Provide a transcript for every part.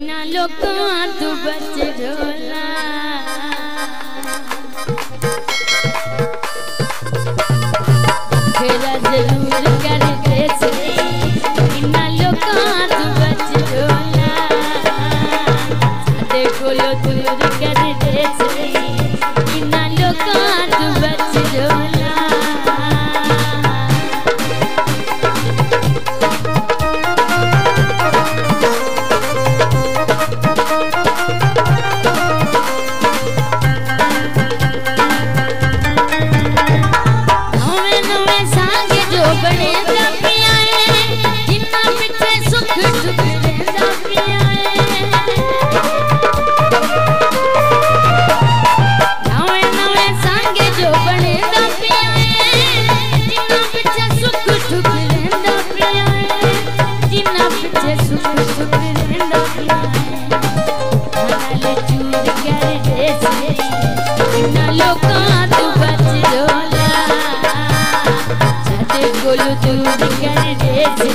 ना लोका तू बच झोला तेरा ज़रूर कर देसे ना लोका तू बच झोला देखो लो तू ना पिछे सुख सुख रिंडो पिया हाले चूर कर दे से ना लोका तू बच जोला छते गोलू चूर कर दे से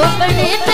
roupa, né?